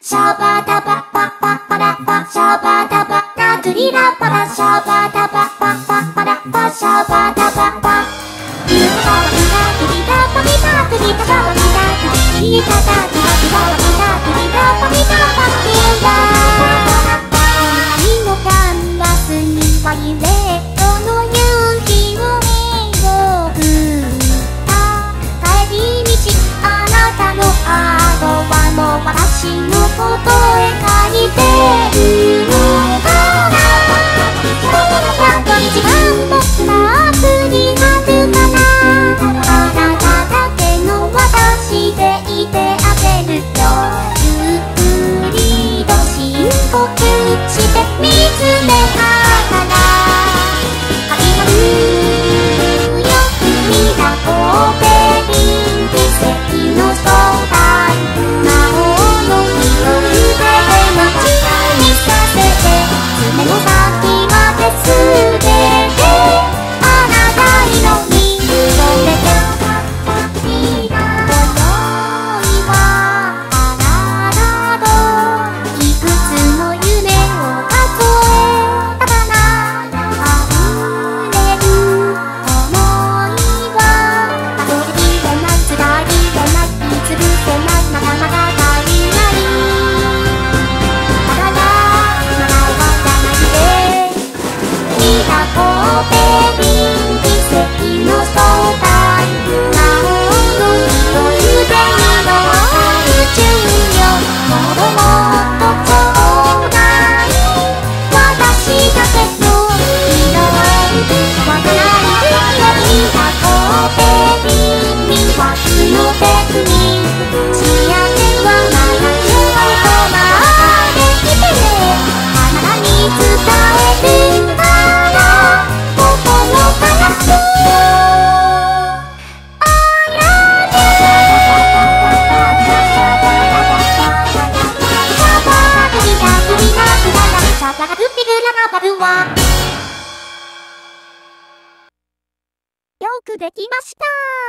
シャバダバパバパシャバダバダドリラシャバダバパパパラシャバダバパウーパラウラドリラパリパプリパパパリラドリラこできました。